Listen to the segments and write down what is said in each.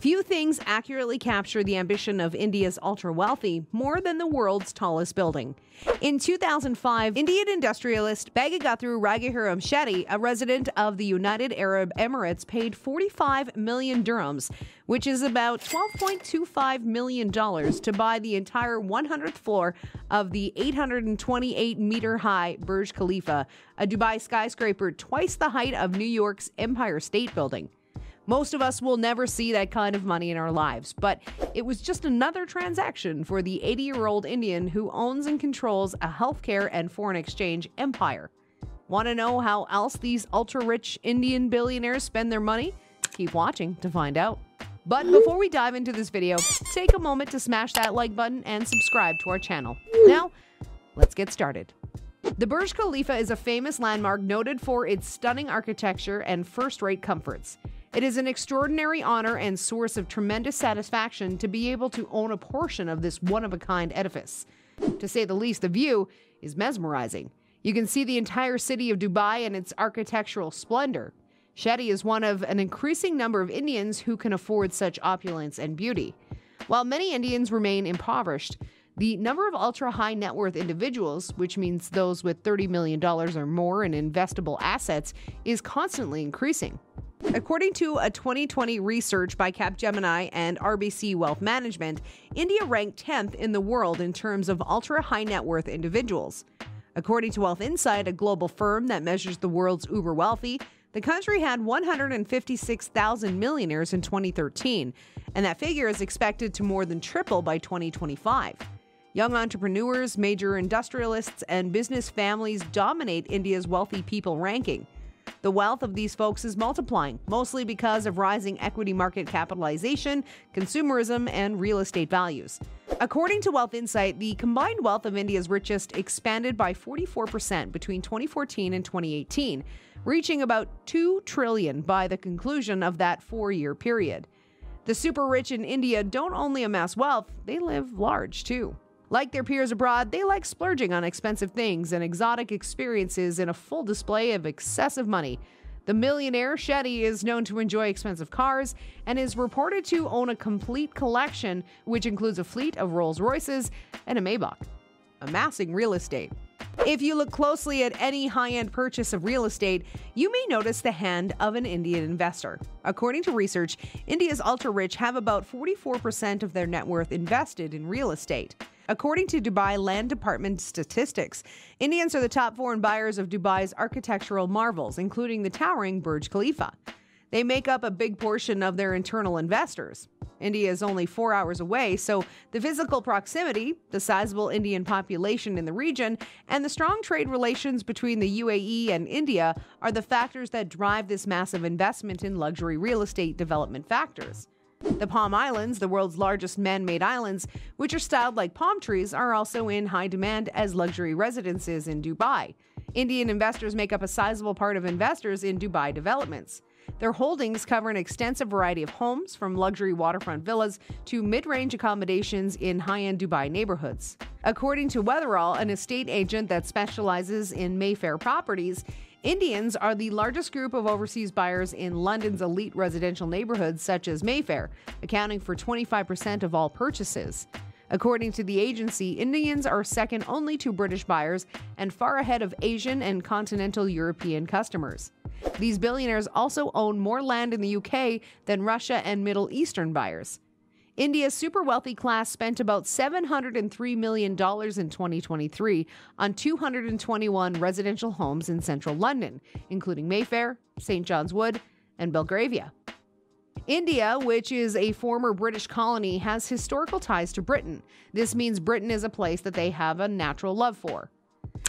Few things accurately capture the ambition of India's ultra wealthy more than the world's tallest building. In 2005, Indian industrialist Bavaguthu Raghuram Shetty, a resident of the United Arab Emirates, paid 45 million dirhams, which is about $12.25 million, to buy the entire 100th floor of the 828 meter high Burj Khalifa, a Dubai skyscraper twice the height of New York's Empire State Building. Most of us will never see that kind of money in our lives, but it was just another transaction for the 80 year old Indian who owns and controls a healthcare and foreign exchange empire. Want to know how else these ultra rich Indian billionaires spend their money? Keep watching to find out. But before we dive into this video, take a moment to smash that like button and subscribe to our channel. Now, let's get started. The Burj Khalifa is a famous landmark noted for its stunning architecture and first rate comforts. It is an extraordinary honor and source of tremendous satisfaction to be able to own a portion of this one of a kind edifice. To say the least, the view is mesmerizing. You can see the entire city of Dubai and its architectural splendor. Shetty is one of an increasing number of Indians who can afford such opulence and beauty. While many Indians remain impoverished, the number of ultra high net worth individuals, which means those with $30 million or more in investable assets, is constantly increasing. According to a 2020 research by Capgemini and RBC Wealth Management, India ranked 10th in the world in terms of ultra high net worth individuals. According to Wealth Insight, a global firm that measures the world's uber wealthy, the country had 156,000 millionaires in 2013, and that figure is expected to more than triple by 2025. Young entrepreneurs, major industrialists, and business families dominate India's wealthy people ranking. The wealth of these folks is multiplying, mostly because of rising equity market capitalization, consumerism, and real estate values. According to Wealth Insight, the combined wealth of India's richest expanded by 44% between 2014 and 2018, reaching about 2 trillion by the conclusion of that 4-year period. The super rich in India don't only amass wealth, they live large too. Like their peers abroad, they like splurging on expensive things and exotic experiences in a full display of excessive money. The millionaire Shetty is known to enjoy expensive cars and is reported to own a complete collection, which includes a fleet of Rolls Royces and a Maybach, amassing real estate. If you look closely at any high end purchase of real estate, you may notice the hand of an Indian investor. According to research, India's ultra rich have about 44% of their net worth invested in real estate. According to Dubai Land Department statistics, Indians are the top foreign buyers of Dubai's architectural marvels, including the towering Burj Khalifa. They make up a big portion of their internal investors. India is only four hours away, so the physical proximity, the sizable Indian population in the region, and the strong trade relations between the UAE and India are the factors that drive this massive investment in luxury real estate development factors. The Palm Islands, the world's largest man made islands, which are styled like palm trees, are also in high demand as luxury residences in Dubai. Indian investors make up a sizable part of investors in Dubai developments. Their holdings cover an extensive variety of homes, from luxury waterfront villas to mid range accommodations in high end Dubai neighborhoods. According to Wetherell, an estate agent that specializes in Mayfair properties, Indians are the largest group of overseas buyers in London's elite residential neighborhoods, such as Mayfair, accounting for 25% of all purchases. According to the agency, Indians are second only to British buyers and far ahead of Asian and continental European customers. These billionaires also own more land in the UK than Russia and Middle Eastern buyers. India's super wealthy class spent about $703 million in 2023 on 221 residential homes in central London, including Mayfair, St. John's Wood, and Belgravia. India, which is a former British colony, has historical ties to Britain. This means Britain is a place that they have a natural love for.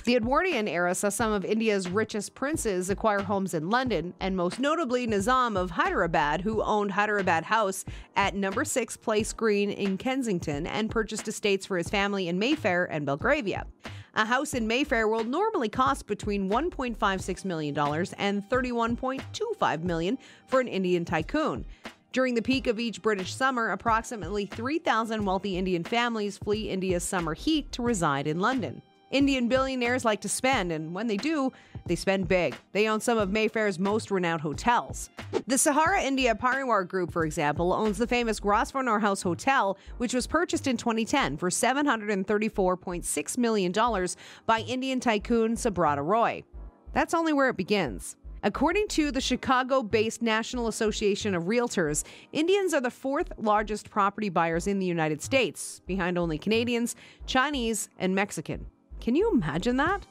The Edwardian era saw some of India's richest princes acquire homes in London, and most notably Nizam of Hyderabad, who owned Hyderabad House at number 6 Palace Green in Kensington and purchased estates for his family in Mayfair and Belgravia. A house in Mayfair will normally cost between $1.56 million and $31.25 million for an Indian tycoon. During the peak of each British summer, approximately 3,000 wealthy Indian families flee India's summer heat to reside in London. Indian billionaires like to spend, and when they do, they spend big. They own some of Mayfair's most renowned hotels. The Sahara India Pariwar Group, for example, owns the famous Grosvenor House Hotel, which was purchased in 2010 for $734.6 million by Indian tycoon Subrata Roy. That's only where it begins. According to the Chicago based National Association of Realtors, Indians are the fourth largest property buyers in the United States, behind only Canadians, Chinese, and Mexican. Can you imagine that?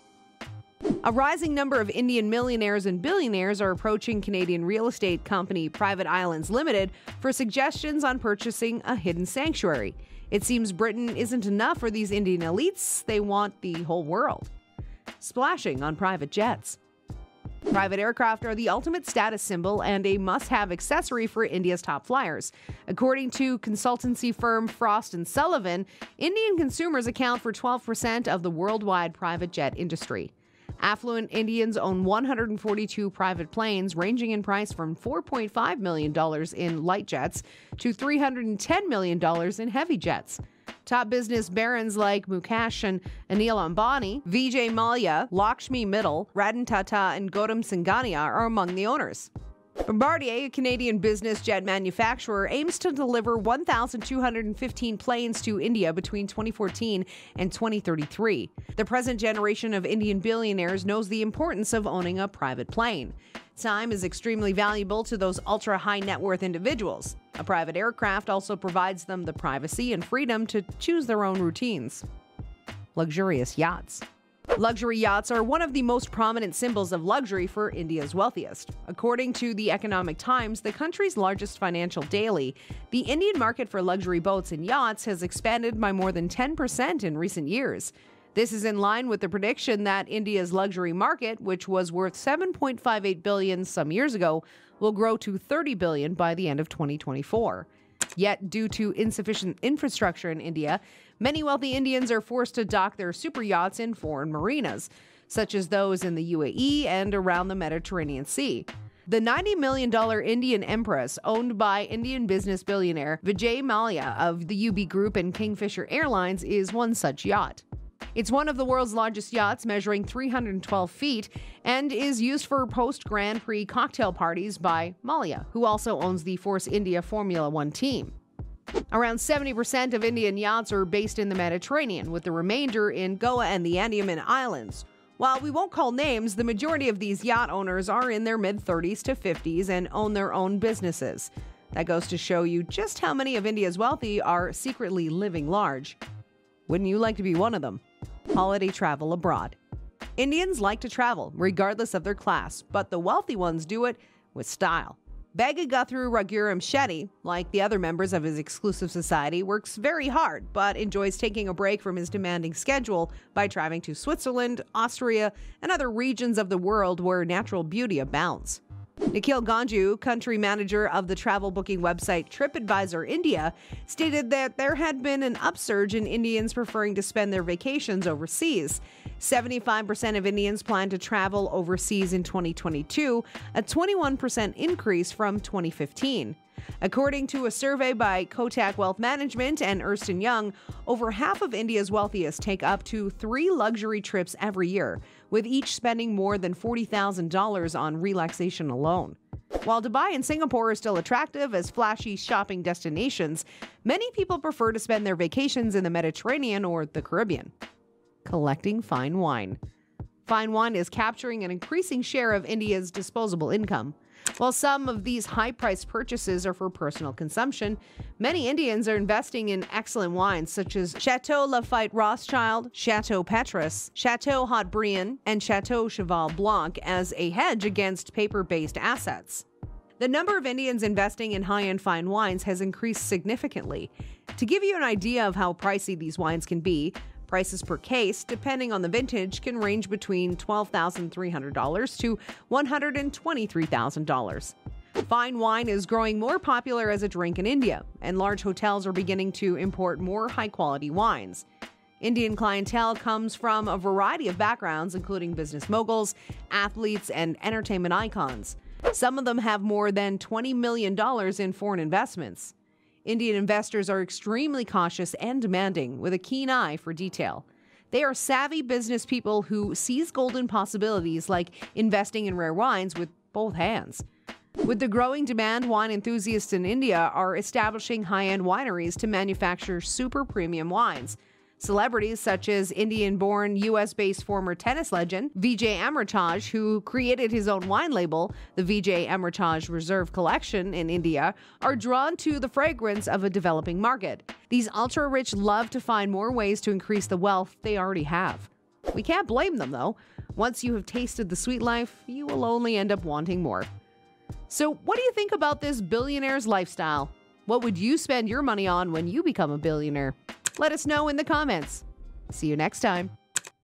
A rising number of Indian millionaires and billionaires are approaching Canadian real estate company Private Islands Limited for suggestions on purchasing a hidden sanctuary. It seems Britain isn't enough for these Indian elites, they want the whole world. Splashing on private jets. Private aircraft are the ultimate status symbol and a must have accessory for India's top flyers. According to consultancy firm Frost and Sullivan, Indian consumers account for 12% of the worldwide private jet industry. Affluent Indians own 142 private planes, ranging in price from $4.5 million in light jets to $310 million in heavy jets. Top business barons like Mukesh and Anil Ambani, Vijay Mallya, Lakshmi Mittal, Ratan Tata, and Gautam Singhania are among the owners. Bombardier, a Canadian business jet manufacturer, aims to deliver 1,215 planes to India between 2014 and 2033. The present generation of Indian billionaires knows the importance of owning a private plane. Time is extremely valuable to those ultra high net worth individuals. A private aircraft also provides them the privacy and freedom to choose their own routines. Luxurious yachts. Luxury yachts are one of the most prominent symbols of luxury for India's wealthiest. According to the Economic Times, the country's largest financial daily, the Indian market for luxury boats and yachts has expanded by more than 10% in recent years. This is in line with the prediction that India's luxury market, which was worth 7.58 billion some years ago, will grow to 30 billion by the end of 2024. Yet, due to insufficient infrastructure in India, many wealthy Indians are forced to dock their super yachts in foreign marinas, such as those in the UAE and around the Mediterranean Sea. The $90 million Indian Empress, owned by Indian business billionaire Vijay Mallya of the UB Group and Kingfisher Airlines, is one such yacht. It's one of the world's largest yachts, measuring 312 feet, and is used for post Grand Prix cocktail parties by Mallya, who also owns the Force India Formula One team. Around 70% of Indian yachts are based in the Mediterranean, with the remainder in Goa and the Andaman Islands. While we won't call names, the majority of these yacht owners are in their mid 30s to 50s and own their own businesses. That goes to show you just how many of India's wealthy are secretly living large. Wouldn't you like to be one of them? Holiday travel abroad. Indians like to travel, regardless of their class, but the wealthy ones do it with style. Bavaguthu Raghuram Shetty, like the other members of his exclusive society, works very hard but enjoys taking a break from his demanding schedule by traveling to Switzerland, Austria, and other regions of the world where natural beauty abounds. Nikhil Ganju, country manager of the travel booking website TripAdvisor India, stated that there had been an upsurge in Indians preferring to spend their vacations overseas. 75% of Indians plan to travel overseas in 2022, a 21% increase from 2015. According to a survey by Kotak Wealth Management and Ernst Young, over half of India's wealthiest take up to 3 luxury trips every year, with each spending more than $40,000 on relaxation alone. While Dubai and Singapore are still attractive as flashy shopping destinations, many people prefer to spend their vacations in the Mediterranean or the Caribbean. Collecting fine wine. Fine wine is capturing an increasing share of India's disposable income. While some of these high priced purchases are for personal consumption, many Indians are investing in excellent wines such as Chateau Lafite Rothschild, Chateau Petrus, Chateau Haut-Brion, and Chateau Cheval Blanc as a hedge against paper based assets. The number of Indians investing in high end fine wines has increased significantly. To give you an idea of how pricey these wines can be, Prices per case, depending on the vintage, can range between $12,300 to $123,000. Fine wine is growing more popular as a drink in India, and large hotels are beginning to import more high quality wines. Indian clientele comes from a variety of backgrounds, including business moguls, athletes, and entertainment icons. Some of them have more than $20 million in foreign investments. Indian investors are extremely cautious and demanding, with a keen eye for detail. They are savvy business people who seize golden possibilities like investing in rare wines with both hands. With the growing demand, wine enthusiasts in India are establishing high end wineries to manufacture super premium wines. Celebrities such as Indian born, US based former tennis legend Vijay Amritraj, who created his own wine label, the Vijay Amritraj Reserve Collection in India, are drawn to the fragrance of a developing market. These ultra rich love to find more ways to increase the wealth they already have. We can't blame them though. Once you have tasted the sweet life, you will only end up wanting more. So, what do you think about this billionaire's lifestyle? What would you spend your money on when you become a billionaire? Let us know in the comments. See you next time.